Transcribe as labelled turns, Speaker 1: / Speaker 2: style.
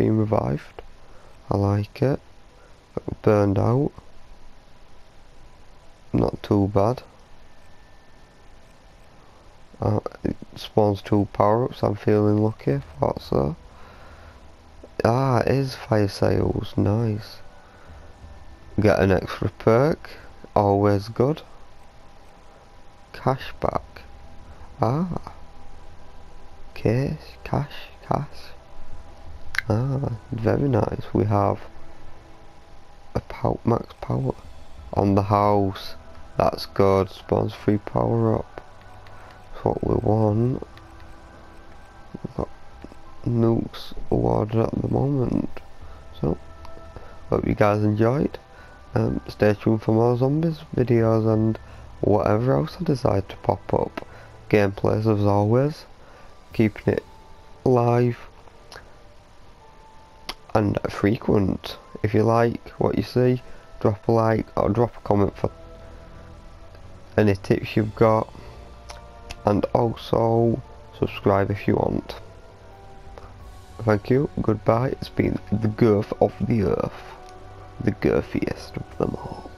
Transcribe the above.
Speaker 1: being revived. I like it. Burned out. Not too bad. Uh, it spawns two power-ups, I'm feeling lucky, thought so. Ah, it is fire sales, nice. Get an extra perk, always good. Cashback. Ah. Cash, cash, cash. Ah, very nice. We have a pow max power on the house. That's good. Spawns free power up. That's what we want. We've got nukes awarded at the moment. So, hope you guys enjoyed. Um, stay tuned for more zombies videos and whatever else I decide to pop up. Gameplays as always. Keeping it live and frequent. If you like what you see, drop a like or drop a comment for any tips you've got and also subscribe if you want. Thank you, goodbye, it's been the Girth of the Earth, the girthiest of them all.